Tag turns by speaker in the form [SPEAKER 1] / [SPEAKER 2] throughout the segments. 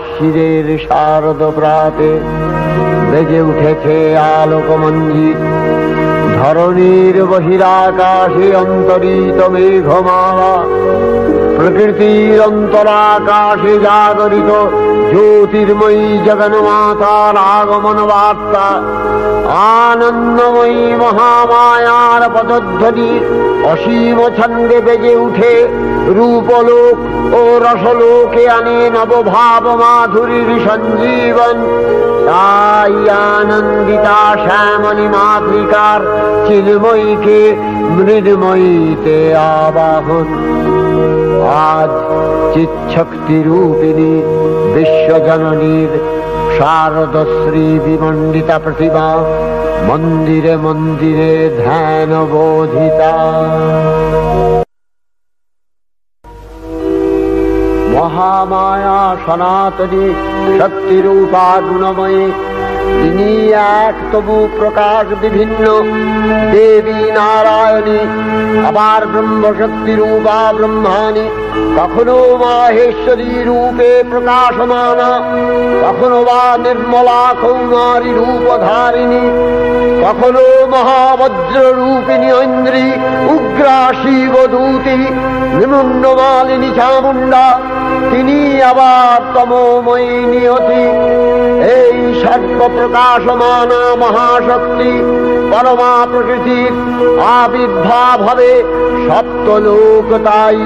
[SPEAKER 1] শিশিরের শারদ প্রাতে বেজে উঠেছে আলোক মঞ্জিত ধরণীর বহিরাকাশে অন্তরিত মেঘমালা প্রকৃতির অন্তরাকাশে জাগরিত জ্যোতির্ময়ী জগন্মাতার আগমন বার্তা আনন্দময়ী মহামায়ার পদধ্বনি অসীম ছন্দে বেজে উঠে রূপলোক ও রসলোকে আনে নবভাব মাধুরীর সঞ্জীবন। তাই আনন্দিতা শ্যামলী মাতৃকার চিন্ময়ীকে মৃন্ময়ীতে আবাহন। আজ চিচ্ছক্তি রূপিণী বিশ্বজননীর শারদশ্রী বিমণ্ডিতা প্রতিমা মন্দিরে মন্দিরে ধ্যান বোধিতা মহামায়া সনাতনী শক্তিরূপা গুণময়ী তিনি এক তবু প্রকাশ বিভিন্ন। দেবী নারায়ণী, আবার ব্রহ্মশক্তি রূপা ব্রহ্মাণী, কখনো মাহেশ্বরী রূপে প্রকাশমানা, কখনো বা নির্মলা কৌমারী রূপধারিণী, কখনো মহাবজ্র রূপিণী ঐন্দ্রী উগ্রা শিবদূতি নিমুন্নমালিনী চামুণ্ডা তিনি আবার তমোময়ী নিয়তি। এই সর্বপ্রকাশমানা মহাশক্তি পরমা প্রকৃতির আবির্ভাব হবে সপ্তলোক তাই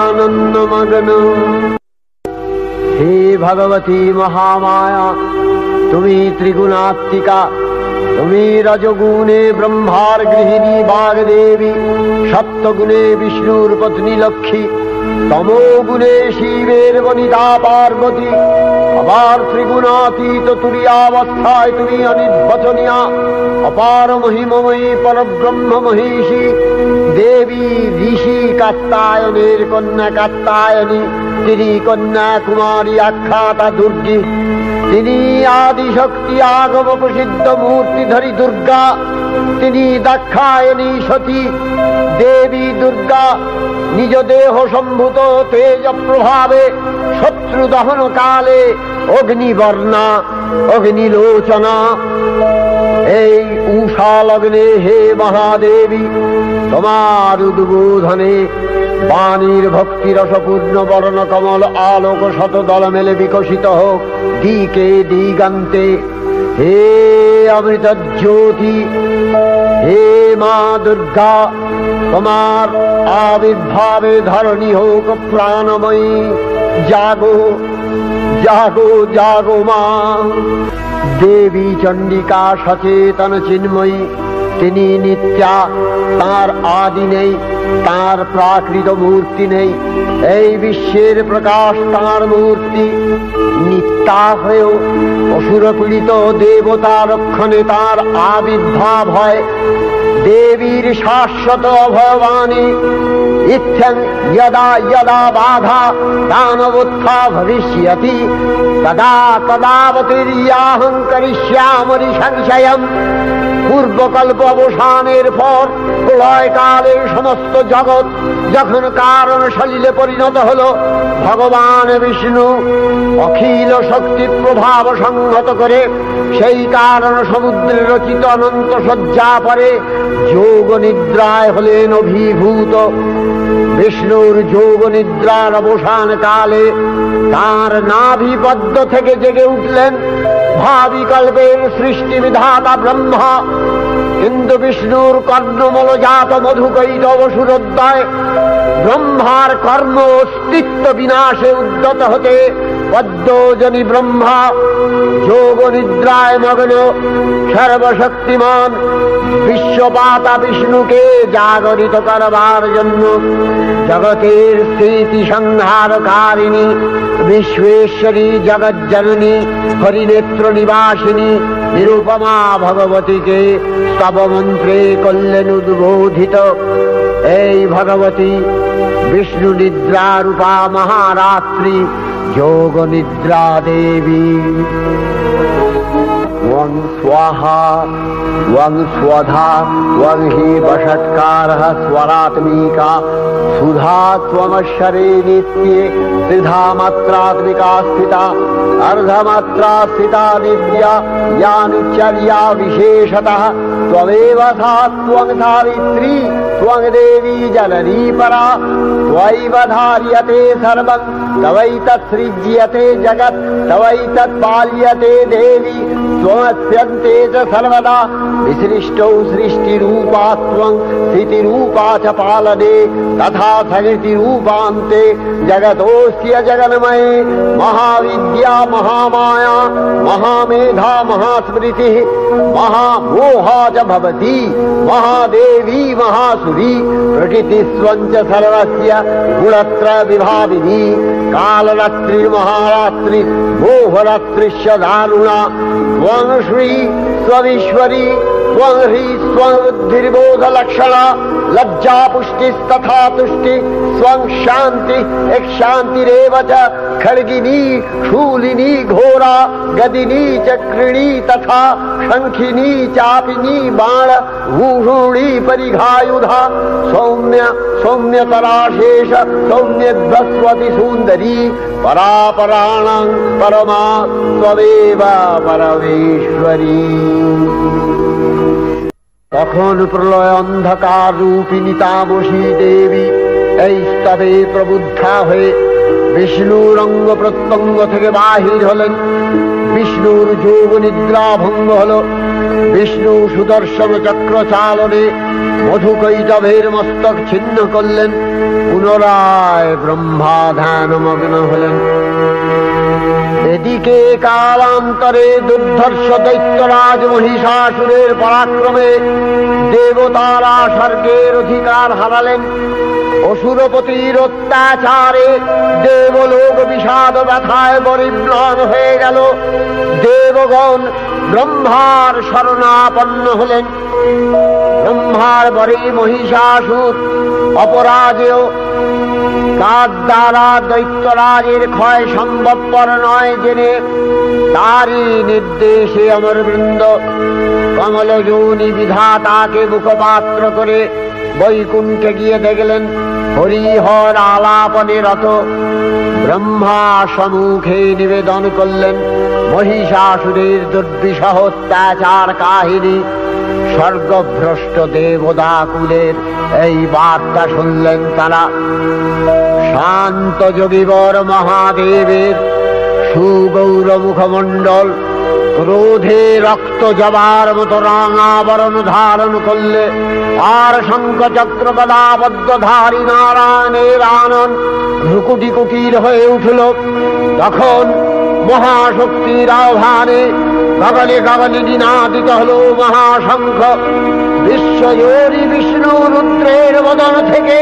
[SPEAKER 1] আনন্দমগ্ন। হে ভগবতী মহামায়া, তুমি ত্রিগুণাত্মিকা তুমি রজগুণে ব্রহ্মার গৃহিণী বাগদেবী, সপ্তগুণে বিষ্ণুর পত্নী লক্ষ্মী, তমোগুণে শিবের বনিতা পার্বতী। আবার ত্রিগুণাতীত তুরিয়াবস্থায় তুমি অনির্বচনীয়া, অপার মহিমময়ী পরব্রহ্ম মহিষী, দেবী ঋষি কাত্তায়নের কন্যা কাত্তায়নী তিনি কন্যা কুমারী আখ্যাতা দুর্গী। তিনি আদি শক্তি আগম প্রসিদ্ধ মূর্তিধরী দুর্গা। তিনি দাক্ষায়ণী সতী, দেবী দুর্গা। নিজ দেহ সম্ভূত তেজ প্রভাবে শত্রু দহন কালে অগ্নিবর্ণা, অগ্নিলোচনা। এই উষা লগ্নে হে মহাদেবী, তোমার উদ্বোধনে বাণীর ভক্তি রসপূর্ণ বর্ণ কমল আলোক শত দল মেলে বিকশিত হোক। দিকে দিগান্তে হে অমৃত জ্যোতি, হে মা দুর্গা, তোমার আবির্ভাবে ধরণী হোক প্রাণময়ী। জাগো জাগো জাগো মা। দেবী চণ্ডিকা সচেতন চিন্ময়ী। তিনি নিত্যা, তার আদি নেই, তার প্রাকৃত মূর্তি নেই। এই বিশ্বের প্রকাশ তার মূর্তি। নিত্যা হয়েও অসুর পীড়িত দেবতা রক্ষণে তার আবির্ভাব হয়। দেবীর শাশ্বত ভবানী ইচ্ছন যদা যদা বাধা দানবোত্থা ভবিষ্যতি। তদা তদাবতীর্যাহং করিষ্যামরি সংশয়ম। পূর্বকল্প অবসানের পর প্রলয়কালে সমস্ত জগৎ যখন কারণ সলিলে পরিণত হল, ভগবান বিষ্ণু অখিল শক্তি প্রভাব সংহত করে সেই কারণ সমুদ্রে রচিত অনন্ত শয্যা পরে যোগ নিদ্রায় হলেন অভিভূত। বিষ্ণুর যোগ নিদ্রার অবসান কালে তার নাভিবদ্ধ থেকে জেগে উঠলেন ভাবিকল্পের সৃষ্টি বিধাতা ব্রহ্মা। কিন্তু বিষ্ণুর কর্ণমলজাত মধুকৈত অবসুরোদ্দয় ব্রহ্মার কর্ম অস্তিত্ব বিনাশে উদ্যত হতে পদ্মজনী ব্রহ্মা, যোগ নিদ্রায় মগ্ন, সর্বশক্তিমান বিশ্বপাতা বিষ্ণুকে জাগরিত করবার জন্য জগতের স্মৃতি সংহারকারিণী বিশ্বেশ্বরী জগজ্জননী, হরিনেত্র নিবাসিনী, নিরুপমা ভগবতীকে স্তব মন্ত্রে করলেন উদ্বোধিত। এই ভগবতী বিষ্ণু নিদ্রা রূপা মহারাত্রি द्रा देवी वम् स्वाहा वम् स्वधा त्वम् हि बषत्कारः स्वरात्मिका। सुधा त्वमशरीत्ये त्रिधामत्रात्मिका स्थिता। अर्धमात्रा स्थिता दिव्या यानुचर्या विशेषतः। त्वमेव सा त्वं धारित्री त्वं देवी जननी परा त्वैव धार्यते सर्वं तवैतत्सृज्यते जगत् तवैतत्पाल्यते देवी, त्वमस्यन्ते च सर्वदा, विसृष्टौ सृष्टिरूपा त्वं स्थितिरूपा च पालने, तथा सकृतिरूपान्ते जगतोऽस्य जगन्मये, महाविद्या, महामाया, महामेधा, महास्मृतिः, महामोहा च भवति, महादेवी महासुरी प्रकृतिस्वं च सर्वस्य गुणत्र विभाविनी कालरात्रिर्महारात्रि मोहरात्रिश्च दारुणा त्वं श्री स्वमीश्वरी त्वं ह्री स्वं बुद्धिर्बोधलक्षणा लज्जा पुष्टिस्तथा तुष्टि, स्वं शान्ति एक च, खड्गिनी शूलिनी घोरा, गदिनी, चक्रिणी तथा शङ्खिनी, चापिनी, बाण, भूषूणी, परिघायुधा, सौम्य, सौम्यतराशेष सौम्यध्वस्वति सुन्दरी परापराणां परमा त्वमेव परमेश्वरी। তখন প্রলয় অন্ধকার রূপিণী তামসী দেবী, এই স্তবে প্রবুদ্ধা হয়ে বিষ্ণুর অঙ্গ প্রত্যঙ্গ থেকে বাহির হলেন। বিষ্ণুর যোগ নিদ্রা ভঙ্গ হল। বিষ্ণু সুদর্শন চক্র চালনে মধুকৈটভের মস্তক ছিন্ন করলেন। পুনরায় ব্রহ্মা ধ্যানমগ্ন হলেন। এদিকে কালান্তরে দুর্ধর্ষ দৈত্যরাজ মহিষাসুরের পরাক্রমে দেবতারা স্বর্গের অধিকার হারালেন। অসুরপতির অত্যাচারে দেবলোক বিষাদ ব্যথায় পরিম্লান হয়ে গেল। দেবগণ ব্রহ্মার শরণাপন্ন হলেন। ব্রহ্মার বরে মহিষাসুর অপরাজেয় তার দ্বারা দৈত্যরাজের ক্ষয় সম্ভবপর নয় জেনে তারই নির্দেশে অমরবৃন্দ কমলযৌনি বিধাতাকে মুখপাত্র করে বৈকুণ্ঠে গিয়ে দেখলেন হরিহর আলাপনে রত ব্রহ্মা সম্মুখে নিবেদন করলেন। মহিষাসুরের দুর্বিষহ অত্যাচার কাহিনী, স্বর্গভ্রষ্ট দেবদাকুলের এই বার্তা শুনলেন তারা। শান্ত যোগীবর মহাদেবের সুগৌর মুখমণ্ডল ক্রোধে রক্ত জবার মতো রাঙাবরণ ধারণ করলে আর শঙ্খ চক্র গদাবদ্ধধারী নারায়ণের আনন্দ ভ্রুকুটি কুটির হয়ে উঠল। তখন মহাশক্তির আহ্বানে গগনে গগনে দিনাদিত হল মহাশঙ্খ। বিশ্বজোরি বিষ্ণু রুদ্রের বদন থেকে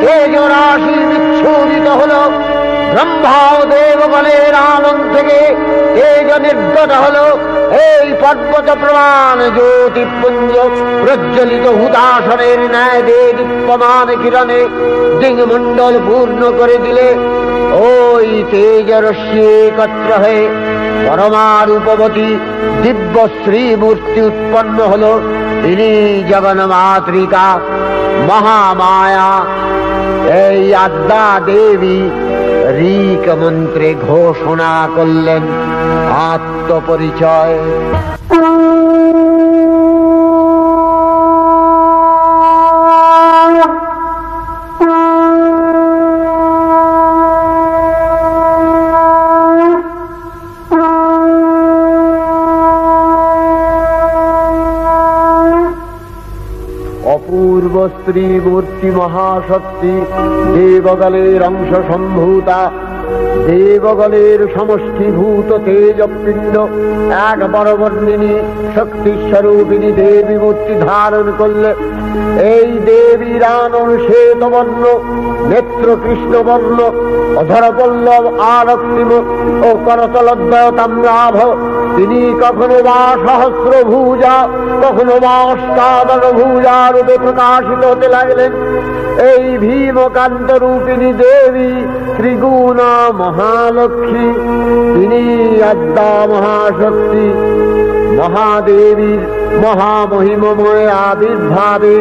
[SPEAKER 1] তেজ রাশি বিচ্ছুরিত হল। ব্রহ্মা ও দেবগণের আনন্দ থেকে তেজ নির্গত হল, এই পর্বত প্রমাণ জ্যোতিপুঞ্জ প্রজ্বলিত হুদাসনের ন্যায় দীপ্যমান কিরণে দিংমণ্ডল পূর্ণ করে দিলে ওই তেজ রশ্মি একত্র হয়ে পরমারূপবতী দিব্য শ্রীমূর্তি উৎপন্ন হল। তিনি জগন্মাতৃকা মহামায়া, এই আদ্যা দেবী ঋক মন্ত্রে ঘোষণা করলেন আত্মপরিচয়। অপূর্ব স্ত্রী মূর্তি মহাশক্তি দেবগলের অংশ সম্ভূতা। দেবগলের সমষ্টিভূত তেজপিণ্ড এক বরবর্ণিনী শক্তিস্বরূপিনী দেবী মূর্তি ধারণ করলে এই দেবীর আনন শ্বেতবর্ণ নেত্র কৃষ্ণবর্ণ অধর পল্লব আরক্তিম ও করতলদ্বয় তাম্রাভ। তিনি কখনো বা সহস্র ভূজা কখনো বা অষ্টাদশ ভূজা রূপে প্রকাশিত হতে লাগলেন। এই ভীমকান্ত রূপিণী দেবী ত্রিগুণা মহালক্ষ্মী। তিনি আদ্যা মহাশক্তি মহাদেবীর মহামহিমময় আবির্ভাবে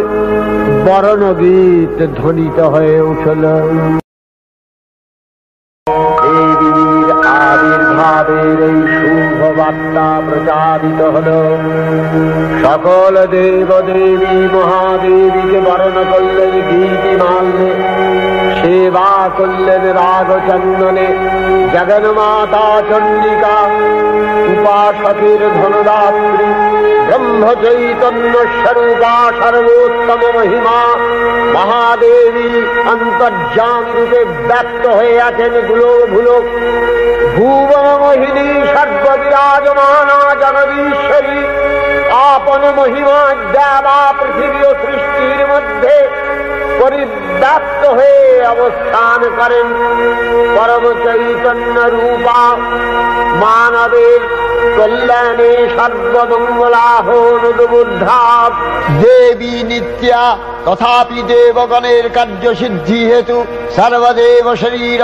[SPEAKER 1] বরণগীত ধ্বনিত হয়ে উঠল। দেবীর আবির্ভাবের এই শুভ বার্তা প্রচারিত হল। সকল দেব দেবী মহাদেবীকে বরণ করলেন গীতি সেবা করলেন রাগচন্দনে জগন্মাতা চন্ডিকা উপাসকের ধনদাত্রী ব্রহ্ম চৈতন্য স্বরূপা সর্বোত্তম মহিমা মহাদেবী অন্তর্যাম রূপে ব্যক্ত হয়ে আছেনগুলো ভুলো ভুবন মোহিনী সর্ববিরাজমানা জগদীশ্বরী আপন মহিমা দেবা পৃথিবী ও সৃষ্টির মধ্যে পরিব্যাপ্ত হয়ে অবস্থান করেন। পরম চৈতন্য রূপা মানবের কল্যাণে সর্বমঙ্গলাহ বুদ্ধা দেবী নিত্যা তথাপি দেবগণের কার্য সিদ্ধি হেতু সর্বদেব শরীর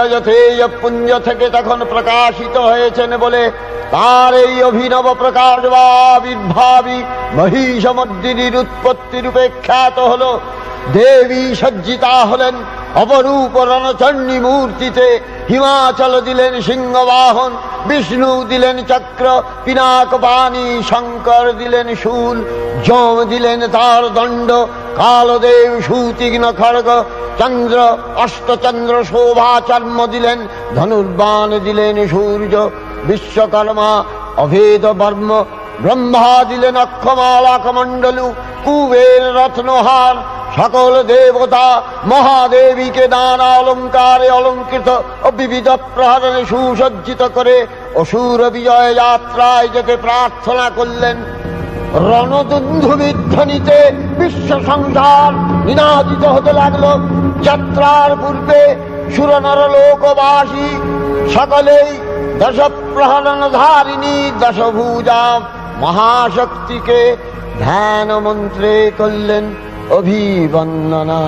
[SPEAKER 1] পুঞ্জ থেকে তখন প্রকাশিত হয়েছেন বলে তার এই অভিনব প্রকাশ বা আবির্ভাবী মহিষমর্দিনীর উৎপত্তি রূপে খ্যাত হল। দেবী সজ্জিতা হলেন অপরূপ রণচণ্ডী মূর্তিতে হিমাচল দিলেন সিংহবাহন, বিষ্ণু দিলেন চক্র, পিনাক পানি শঙ্কর দিলেন শূল, যম দিলেন তার দণ্ড, কালদেব সুতীক্ষ্ণ খড়গ, চন্দ্র, অষ্টচন্দ্র শোভা চর্ম দিলেন, ধনুর্বাণ দিলেন সূর্য, বিশ্বকর্মা, অভেদ বর্ম, ব্রহ্মা দিলেন অক্ষমালা কমণ্ডলু কুবের রত্নহার সকল দেবতা মহাদেবীকে নানা অলঙ্কারে অলঙ্কৃত ও বিবিধ প্রহরণে সুসজ্জিত করে অসুর বিজয় যাত্রায় যেতে প্রার্থনা করলেন। রণদুন্ধু বিধ্বনিতে বিশ্ব সংসার নিনাদিত হতে লাগল। যাত্রার পূর্বে সুরনর লোকবাসী সকলেই দশ প্রহরণ ধারিণী দশভূজা মহাশক্তিকে ধ্যান মন্ত্রে করলেন। অভিবন্দনা।